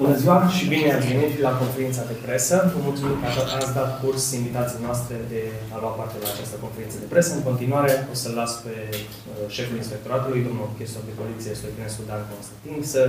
Bună ziua și bine ați venit la conferința de presă. Vă mulțumim că ați dat curs invitații noastre de a lua parte la această conferință de presă. În continuare o să-l las pe uh, șeful inspectoratului, domnul chestor de poliție Stoinescu Dan Constantin, să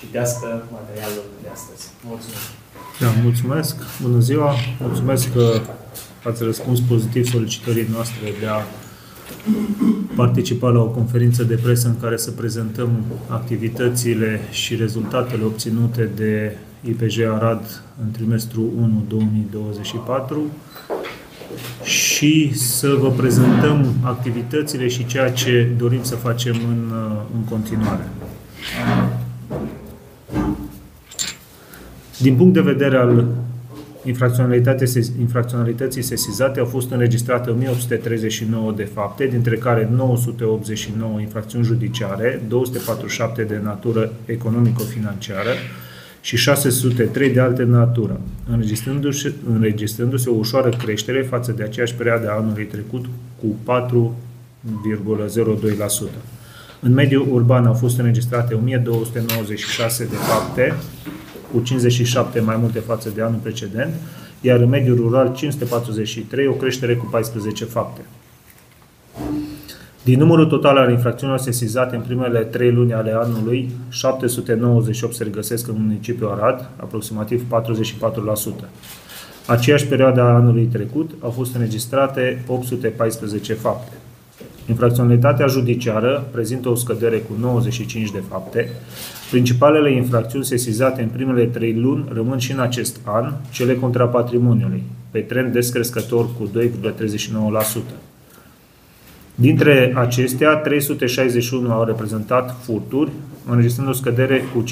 citească materialul de astăzi. Mulțumesc! Da, mulțumesc! Bună ziua! Mulțumesc că ați răspuns pozitiv solicitării noastre de a participa la o conferință de presă în care să prezentăm activitățile și rezultatele obținute de IPJ Arad în trimestrul 1 2024 și să vă prezentăm activitățile și ceea ce dorim să facem în, în continuare. Din punct de vedere al infracționalității sesizate au fost înregistrate 1839 de fapte, dintre care 989 infracțiuni judiciare, 247 de natură economico-financiară și 603 de alte natură, înregistrându-se, înregistrându-se o ușoară creștere față de aceeași perioadă a anului trecut cu 4,02%. În mediul urban au fost înregistrate 1296 de fapte, cu 57 mai multe față de anul precedent, iar în mediul rural 543, o creștere cu 14 fapte. Din numărul total al infracțiunilor sesizate în primele trei luni ale anului, 798 se regăsesc în municipiul Arad, aproximativ 44%. Aceeași perioadă a anului trecut au fost înregistrate 814 fapte. Infracționalitatea judiciară prezintă o scădere cu 95 de fapte. Principalele infracțiuni sesizate în primele trei luni rămân și în acest an cele contra patrimoniului, pe trend descrescător cu 2,39%. Dintre acestea, 361 au reprezentat furturi, înregistrând o scădere cu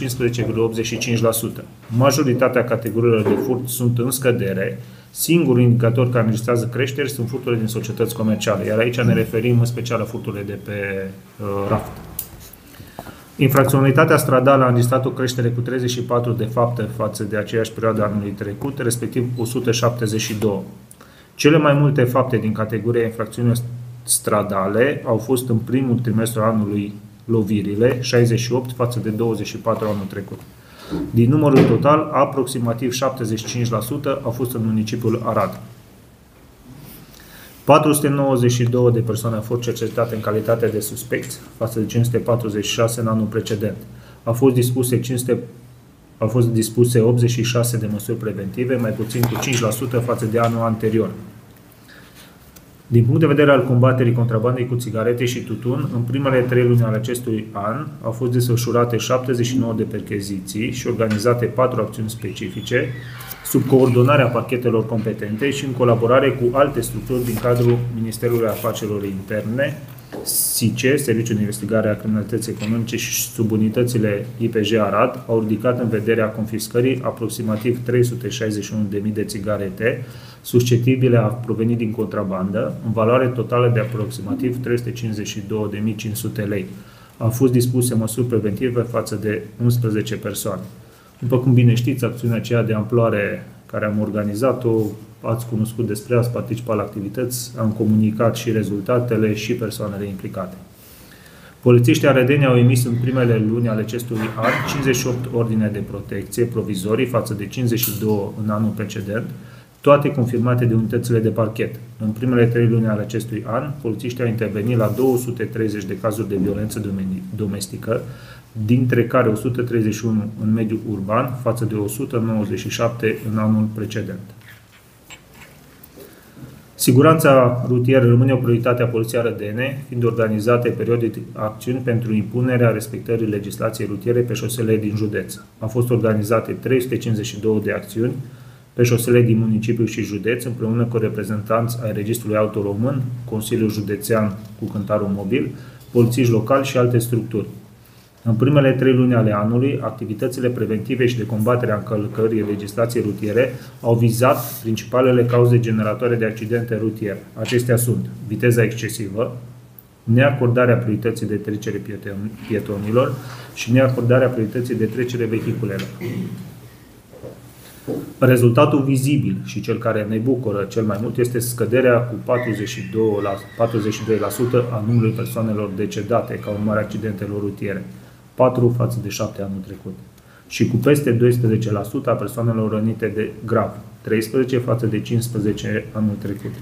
15,85%. Majoritatea categoriilor de furt sunt în scădere, Singurul indicator care înregistrează creșteri sunt furturile din societăți comerciale, iar aici ne referim în special la furturile de pe uh, raft. Infracționalitatea stradală a înregistrat o creștere cu 34 de fapte față de aceeași perioadă anului trecut, respectiv 172. Cele mai multe fapte din categoria infracțiunilor stradale au fost în primul trimestru anului lovirile, 68 față de 24 anul trecut. Din numărul total, aproximativ 75% au fost în municipiul Arad. 492 de persoane au fost cercetate în calitate de suspecți, față de 546 în anul precedent. Au fost dispuse 500 au fost dispuse 86 de măsuri preventive, mai puțin cu 5% față de anul anterior. Din punct de vedere al combaterii contrabandei cu țigarete și tutun, în primele trei luni ale acestui an au fost desfășurate 79 de percheziții și organizate 4 acțiuni specifice, sub coordonarea pachetelor competente și în colaborare cu alte structuri din cadrul Ministerului Afacerilor Interne, SICE, Serviciul de Investigare a Criminalității Economice și subunitățile IPJ Arad au ridicat în vederea confiscării aproximativ 361.000 de țigarete, susceptibile a proveni din contrabandă, în valoare totală de aproximativ 352.500 lei. Au fost dispuse măsuri preventive față de 11 persoane. După cum bine știți, acțiunea aceea de amploare care am organizat-o, ați cunoscut despre ați participat la activități, am comunicat și rezultatele și persoanele implicate. Polițiștii arădeni au emis în primele luni ale acestui an 58 ordine de protecție provizorii față de 52 în anul precedent, toate confirmate de unitățile de parchet. În primele trei luni ale acestui an, polițiștii au intervenit la 230 de cazuri de violență domestică, dintre care 131 în mediul urban, față de 197 în anul precedent. Siguranța rutieră rămâne o prioritate a Poliției Arădene, fiind organizate periodic acțiuni pentru impunerea respectării legislației rutiere pe șosele din județ. Au fost organizate 352 de acțiuni, pe șosele din municipiu și județ, împreună cu reprezentanți ai Registrului Auto Român, Consiliul Județean cu cântarul mobil, polițiști locali și alte structuri. În primele trei luni ale anului, activitățile preventive și de combatere a încălcării legislației rutiere au vizat principalele cauze generatoare de accidente rutiere. Acestea sunt viteza excesivă, neacordarea priorității de trecere pietonilor și neacordarea priorității de trecere vehiculelor. Rezultatul vizibil și cel care ne bucură cel mai mult este scăderea cu 42%, la, 42% a numărului persoanelor decedate ca urmare a accidentelor rutiere, 4 față de 7 anul trecut. și cu peste 12% a persoanelor rănite de grav, 13 față de 15 anul trecut.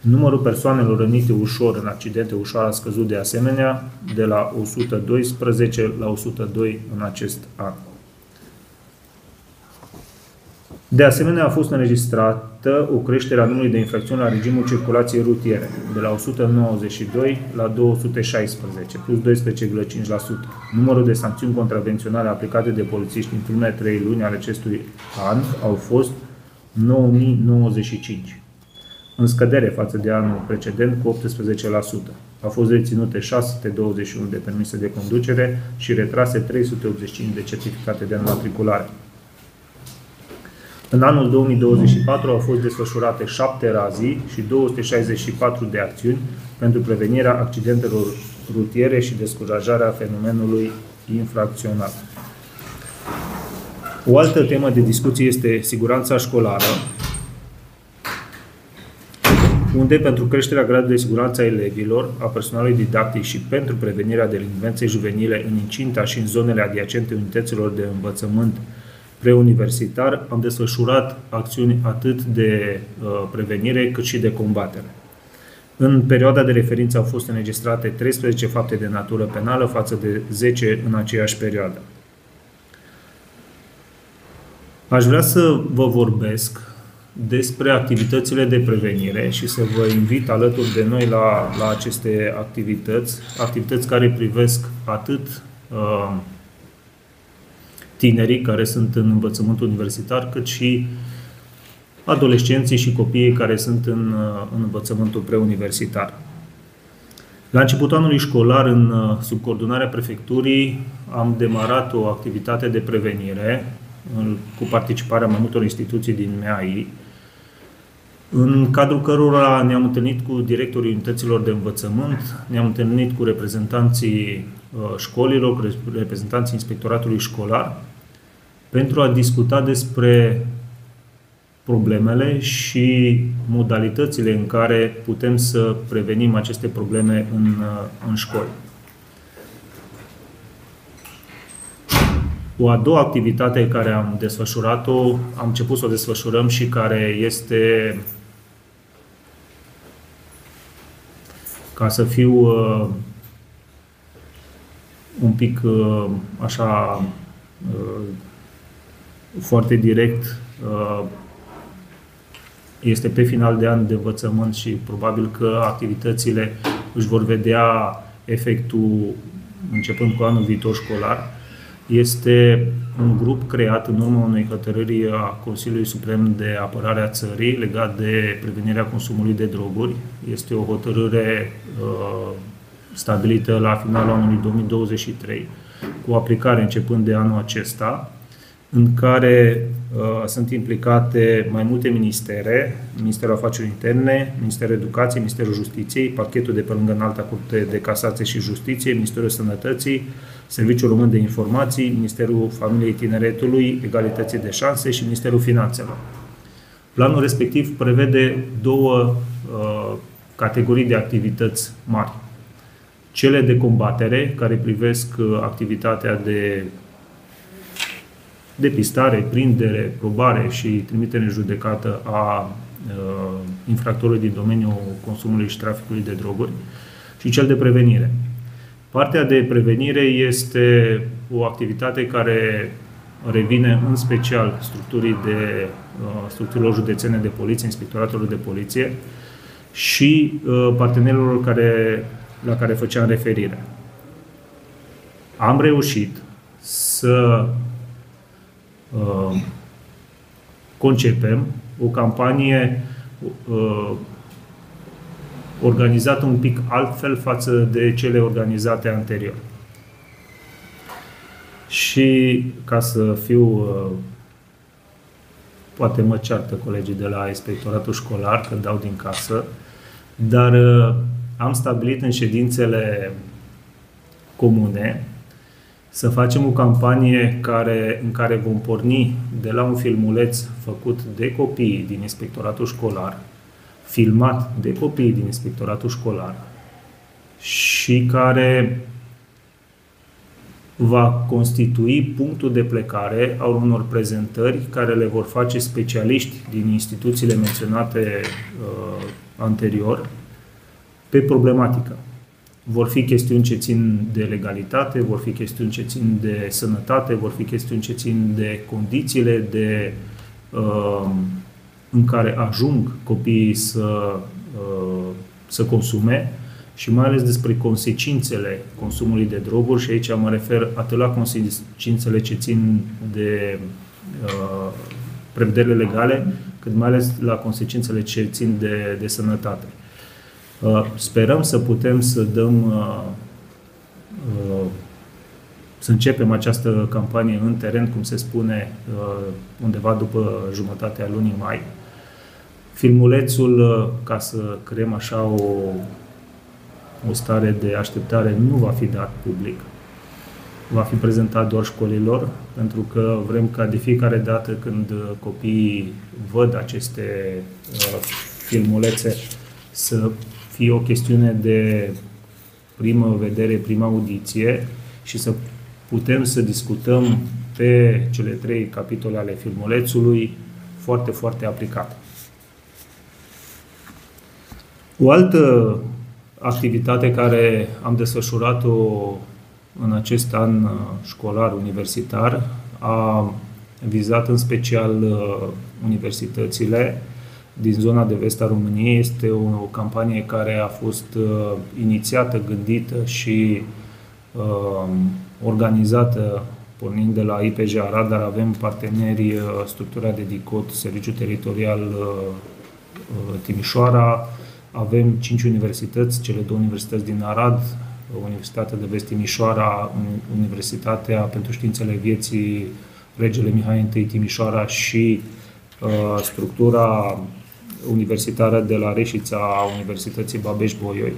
Numărul persoanelor rănite ușor în accidente ușoare a scăzut de asemenea de la 112 la 102 în acest an. De asemenea, a fost înregistrată o creștere a numărului de infracțiuni la regimul circulației rutiere, de la 192 la 216, plus 12,5%. Numărul de sancțiuni contravenționale aplicate de polițiști în primele trei luni ale acestui an au fost 9095, în scădere față de anul precedent cu 18%. Au fost reținute 621 de permise de conducere și retrase 385 de certificate de înmatriculare. În anul 2024 au fost desfășurate 7 razii și 264 de acțiuni pentru prevenirea accidentelor rutiere și descurajarea fenomenului infracțional. O altă temă de discuție este siguranța școlară, unde pentru creșterea gradului de siguranță a elevilor, a personalului didactic și pentru prevenirea delinvenței juvenile în incinta și în zonele adiacente unităților de învățământ preuniversitar, am desfășurat acțiuni atât de uh, prevenire cât și de combatere. În perioada de referință au fost înregistrate 13 fapte de natură penală față de 10 în aceeași perioadă. Aș vrea să vă vorbesc despre activitățile de prevenire și să vă invit alături de noi la, la aceste activități, activități care privesc atât uh, tinerii care sunt în învățământ universitar, cât și adolescenții și copiii care sunt în, în învățământul preuniversitar. La începutul anului școlar, în sub coordonarea prefecturii, am demarat o activitate de prevenire cu participarea mai multor instituții din MEAI, în cadrul cărora ne-am întâlnit cu directorii unităților de învățământ, ne-am întâlnit cu reprezentanții uh, școlilor, cu reprezentanții inspectoratului școlar, pentru a discuta despre problemele și modalitățile în care putem să prevenim aceste probleme în, uh, în școli. O a doua activitate care am desfășurat-o, am început să o desfășurăm și care este ca să fiu uh, un pic uh, așa uh, foarte direct uh, este pe final de an de învățământ și probabil că activitățile își vor vedea efectul începând cu anul viitor școlar. Este un grup creat în urma unei hotărâri a Consiliului Suprem de Apărare a Țării legat de prevenirea consumului de droguri. Este o hotărâre uh, stabilită la finalul anului 2023, cu aplicare începând de anul acesta, în care uh, sunt implicate mai multe ministere, Ministerul Afacerilor Interne, Ministerul Educației, Ministerul Justiției, Parchetul de pe lângă Înalta Curte de Casație și Justiție, Ministerul Sănătății, Serviciul Român de Informații, Ministerul Familiei Tineretului, Egalității de Șanse și Ministerul Finanțelor. Planul respectiv prevede două uh, categorii de activități mari. Cele de combatere, care privesc uh, activitatea de depistare, prindere, probare și trimitere în judecată a uh, infractorului din domeniul consumului și traficului de droguri și cel de prevenire. Partea de prevenire este o activitate care revine în special structurii de, uh, structurilor județene de poliție, inspectoratelor de poliție și uh, partenerilor care, la care făceam referire. Am reușit să uh, concepem o campanie uh, organizată un pic altfel față de cele organizate anterior. Și ca să fiu, uh, poate mă ceartă colegii de la inspectoratul școlar că dau din casă, dar uh, am stabilit în ședințele comune să facem o campanie care, în care vom porni de la un filmuleț făcut de copii din inspectoratul școlar, filmat de copii din inspectoratul școlar și care va constitui punctul de plecare al unor prezentări care le vor face specialiști din instituțiile menționate uh, anterior pe problematică. Vor fi chestiuni ce țin de legalitate, vor fi chestiuni ce țin de sănătate, vor fi chestiuni ce țin de condițiile de, uh, în care ajung copiii să, uh, să consume, și mai ales despre consecințele consumului de droguri și aici mă refer atât la consecințele ce țin de uh, prevederile legale, cât mai ales la consecințele ce țin de, de sănătate. Uh, sperăm să putem să dăm uh, uh, să începem această campanie în teren, cum se spune, uh, undeva după jumătatea lunii mai. Filmulețul, uh, ca să creăm așa o o stare de așteptare nu va fi dat public. Va fi prezentat doar școlilor, pentru că vrem ca de fiecare dată când copiii văd aceste uh, filmulețe să fie o chestiune de primă vedere, prima audiție și să putem să discutăm pe cele trei capitole ale filmulețului foarte, foarte aplicat. O altă activitate care am desfășurat-o în acest an uh, școlar universitar a vizat în special uh, universitățile din zona de vest a României. Este o campanie care a fost uh, inițiată, gândită și organizată pornind de la IPJ Arad, dar avem parteneri structura de DICOT, Serviciul Teritorial Timișoara, avem cinci universități, cele două universități din Arad, Universitatea de Vest Timișoara, Universitatea pentru Științele Vieții Regele Mihai I Timișoara și uh, structura universitară de la Reșița a Universității Babeș-Bolyai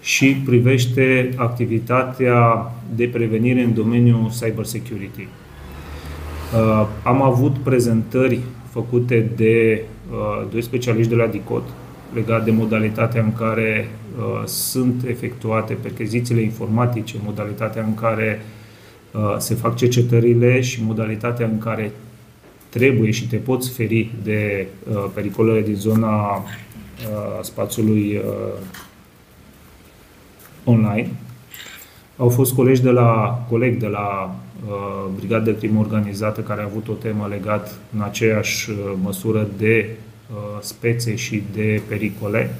și privește activitatea de prevenire în domeniul cyber security. Uh, am avut prezentări făcute de uh, doi specialiști de la DICOT, legat de modalitatea în care uh, sunt efectuate perchezițiile informatice, modalitatea în care uh, se fac cercetările și modalitatea în care trebuie și te poți feri de uh, pericolele din zona uh, spațiului uh, online. Au fost colegi de la, coleg de la uh, Brigada de Crimă Organizată care a avut o temă legat în aceeași uh, măsură de Uh, spețe și de pericole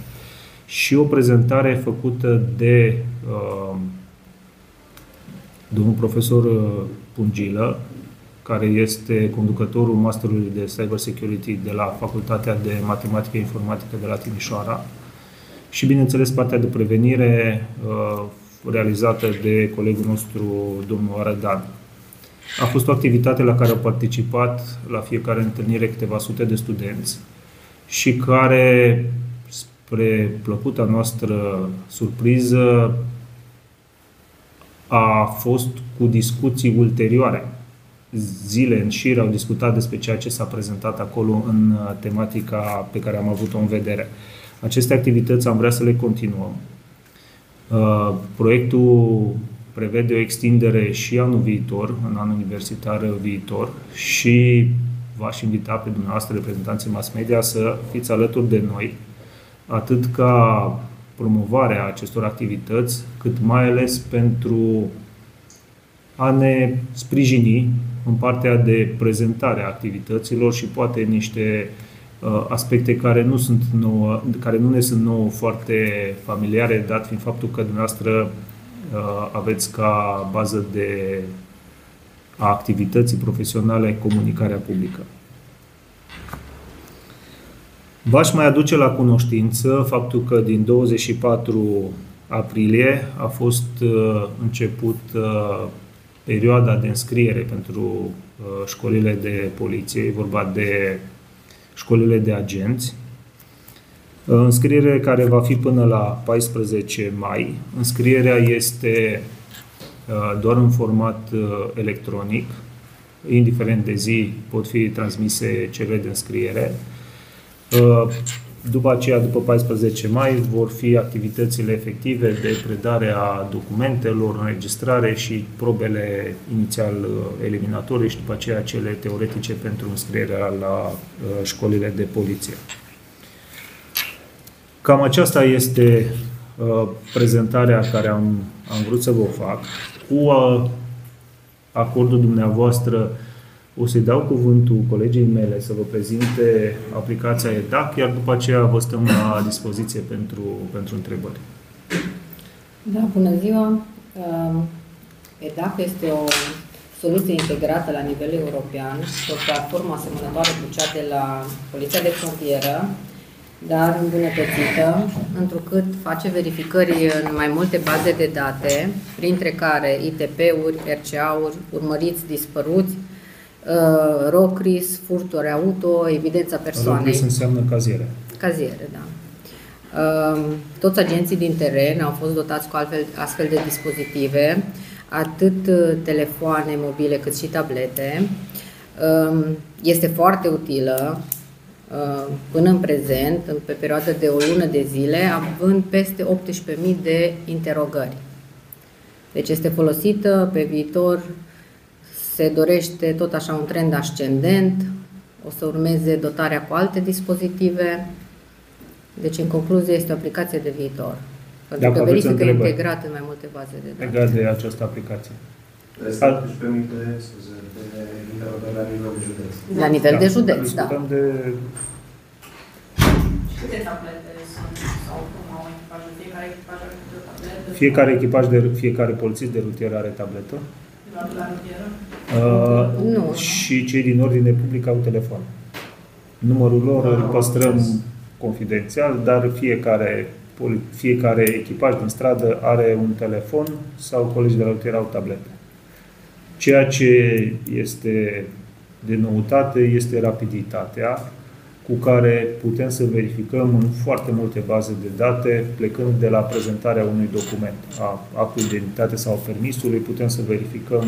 și o prezentare făcută de uh, domnul profesor uh, Pungilă, care este conducătorul masterului de Cyber Security de la Facultatea de Matematică Informatică de la Timișoara și, bineînțeles, partea de prevenire realizată de colegul nostru, domnul Arădan. A fost o activitate la care au participat la fiecare întâlnire câteva sute de studenți și care, spre plăcuta noastră surpriză, a fost cu discuții ulterioare. Zile în șir au discutat despre ceea ce s-a prezentat acolo în uh, tematica pe care am avut-o în vedere. Aceste activități am vrea să le continuăm. Uh, proiectul prevede o extindere și anul viitor, în anul universitar viitor, și v-aș invita pe dumneavoastră, reprezentanții mass media, să fiți alături de noi, atât ca promovarea acestor activități, cât mai ales pentru a ne sprijini în partea de prezentare a activităților și poate niște uh, aspecte care nu, sunt nouă, care nu ne sunt nouă foarte familiare, dat fiind faptul că dumneavoastră uh, aveți ca bază de a activității profesionale comunicarea publică. V-aș mai aduce la cunoștință faptul că din 24 aprilie a fost uh, început uh, perioada de înscriere pentru uh, școlile de poliție, e vorba de școlile de agenți. Înscriere care va fi până la 14 mai. Înscrierea este Uh, doar în format uh, electronic, indiferent de zi, pot fi transmise cereri de înscriere. Uh, După aceea, după 14 mai, vor fi activitățile efective de predare a documentelor, înregistrare și probele inițial uh, eliminatorii și după aceea cele teoretice pentru înscrierea la uh, școlile de poliție. Cam aceasta este uh, prezentarea care am, am vrut să vă fac. Cu acordul dumneavoastră o să-i dau cuvântul colegii mele să vă prezinte aplicația EDAC, iar după aceea vă stăm la dispoziție pentru, pentru întrebări. Da, bună ziua! Um, EDAC este o soluție integrată la nivel european, o platformă asemănătoare cu cea de la Poliția de Frontieră, dar îmbunătățită, întrucât face verificări în mai multe baze de date, printre care ITP-uri, RCA-uri, urmăriți dispăruți, uh, ROCRIS, furturi auto, evidența persoanei. ROCRIS înseamnă caziere. Caziere, da. Uh, toți agenții din teren au fost dotați cu altfel, astfel de dispozitive, atât uh, telefoane mobile cât și tablete. Uh, este foarte utilă uh, până în prezent, pe perioadă de o lună de zile, având peste 18.000 de interogări. Deci este folosită pe viitor se dorește tot așa un trend ascendent, o să urmeze dotarea cu alte dispozitive. Deci, în concluzie, este o aplicație de viitor. Pentru Dacă că verifică integrat în mai multe baze de date. Legat de această aplicație. Asta își permite, scuze, de interogare la nivel de județ. La nivel da, de județ, da. de... Câte tablete sunt sau cum au echipaj? Fiecare echipaj are o tabletă? Fiecare echipaj de fiecare polițist de rutier are tabletă. Doar la rutieră? Uh, nu. Și cei din ordine publică au telefon. Numărul lor îl păstrăm confidențial, dar fiecare, fiecare echipaj din stradă are un telefon sau colegii de la rutier au tablete. Ceea ce este de noutate este rapiditatea cu care putem să verificăm în foarte multe baze de date, plecând de la prezentarea unui document, a actului de identitate sau permisului, putem să verificăm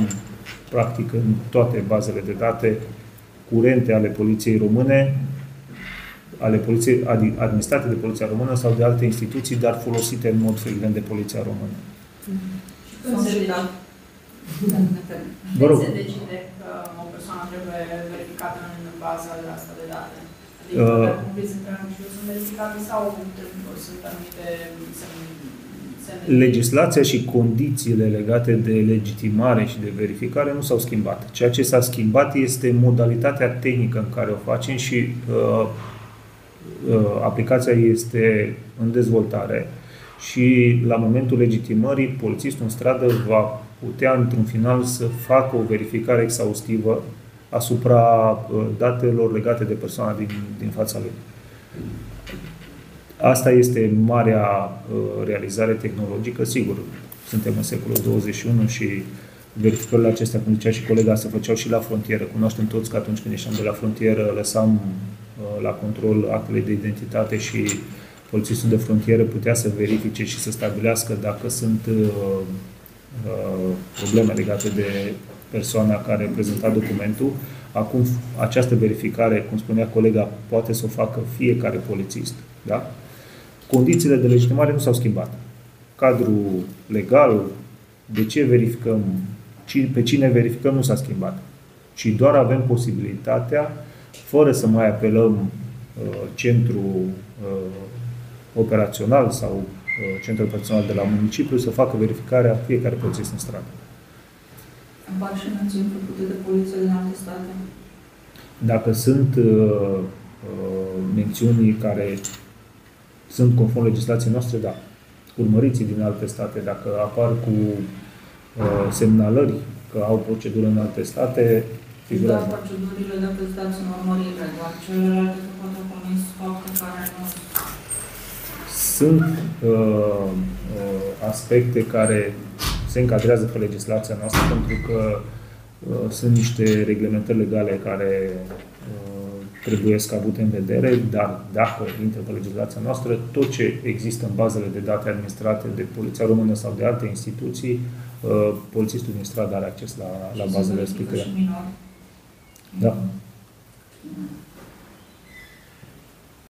practic în toate bazele de date curente ale Poliției Române, ale poliției, administrate de Poliția Română sau de alte instituții, dar folosite în mod frecvent de Poliția Română. Vă rog. se decide că o persoană trebuie verificată în baza asta de date? Adică, uh, sunt verificate sau sunt anumite legislația și condițiile legate de legitimare și de verificare nu s-au schimbat. Ceea ce s-a schimbat este modalitatea tehnică în care o facem și uh, uh, aplicația este în dezvoltare și la momentul legitimării, polițistul în stradă va putea într-un final să facă o verificare exhaustivă asupra uh, datelor legate de persoana din, din fața lui. Asta este marea uh, realizare tehnologică, sigur. Suntem în secolul 21 și verificările acestea, cum zicea și colega, se făceau și la frontieră. Cunoaștem toți că atunci când ieșeam de la frontieră, lăsam uh, la control actele de identitate și polițistul de frontieră putea să verifice și să stabilească dacă sunt uh, probleme legate de persoana care prezenta documentul. Acum, această verificare, cum spunea colega, poate să o facă fiecare polițist. Da? Condițiile de legitimare nu s-au schimbat. Cadrul legal, de ce verificăm, pe cine verificăm, nu s-a schimbat. Ci doar avem posibilitatea, fără să mai apelăm uh, centru uh, operațional sau uh, centrul operațional de la municipiu, să facă verificarea fiecare polițist în stradă. Apar și mențiuni făcute de poliție din alte state? Dacă sunt uh, uh, mențiuni care sunt conform legislației noastre, da. Urmăriții din alte state, dacă apar cu uh, semnalări că au procedură în alte state, figurează. Da, procedurile dacă stați în urmărire, doar celelalte se poate comis fapte care nu sunt uh, uh, aspecte care se încadrează pe legislația noastră pentru că uh, sunt niște reglementări legale care uh, trebuie să avute în vedere, dar dacă intră pe legislația noastră, tot ce există în bazele de date administrate de Poliția Română sau de alte instituții, uh, polițistul din stradă are acces la, la bazele respective. Da. Mm.